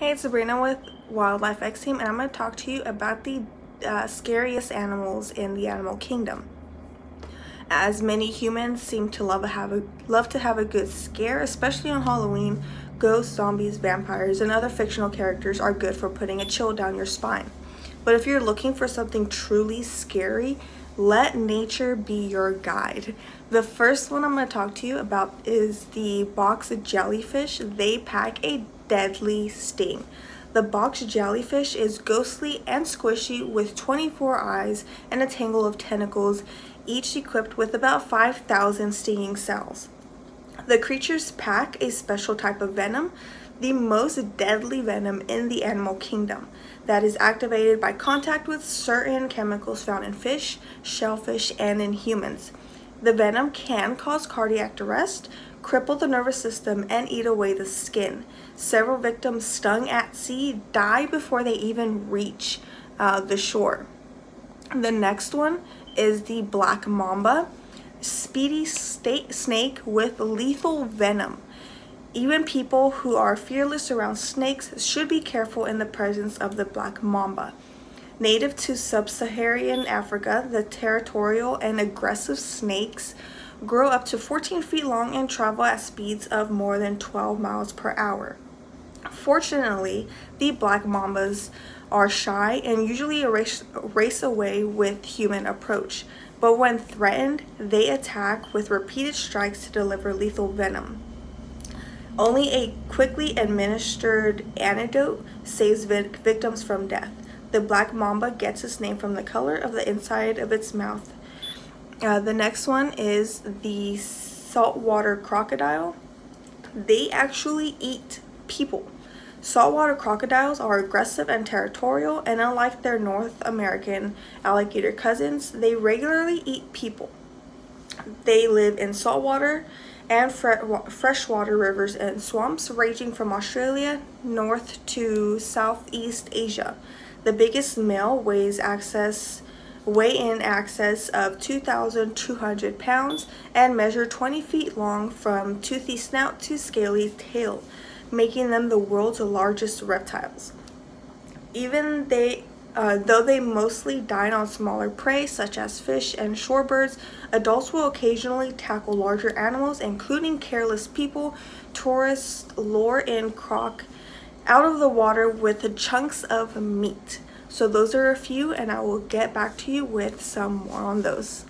Hey, it's Sabrina with Wildlife X Team, and I'm going to talk to you about the uh, scariest animals in the animal kingdom. As many humans seem to love, have a, love to have a good scare, especially on Halloween, ghosts, zombies, vampires, and other fictional characters are good for putting a chill down your spine. But if you're looking for something truly scary, let nature be your guide. The first one I'm going to talk to you about is the box jellyfish. They pack a deadly sting. The box jellyfish is ghostly and squishy with 24 eyes and a tangle of tentacles, each equipped with about 5,000 stinging cells. The creatures pack a special type of venom, the most deadly venom in the animal kingdom, that is activated by contact with certain chemicals found in fish, shellfish, and in humans. The venom can cause cardiac arrest, cripple the nervous system, and eat away the skin. Several victims stung at sea die before they even reach uh, the shore. The next one is the black mamba, speedy snake with lethal venom. Even people who are fearless around snakes should be careful in the presence of the black mamba. Native to sub-Saharan Africa, the territorial and aggressive snakes grow up to 14 feet long and travel at speeds of more than 12 miles per hour. Fortunately, the black mambas are shy and usually race, race away with human approach, but when threatened, they attack with repeated strikes to deliver lethal venom. Only a quickly administered antidote saves victims from death. The black mamba gets its name from the color of the inside of its mouth uh, the next one is the saltwater crocodile. They actually eat people. Saltwater crocodiles are aggressive and territorial, and unlike their North American alligator cousins, they regularly eat people. They live in saltwater and freshwater rivers and swamps ranging from Australia north to Southeast Asia. The biggest male weighs access weigh-in access of 2,200 pounds and measure 20 feet long from toothy snout to scaly tail, making them the world's largest reptiles. Even they, uh, though they mostly dine on smaller prey such as fish and shorebirds, adults will occasionally tackle larger animals including careless people, tourists lure in croc out of the water with chunks of meat. So those are a few and I will get back to you with some more on those.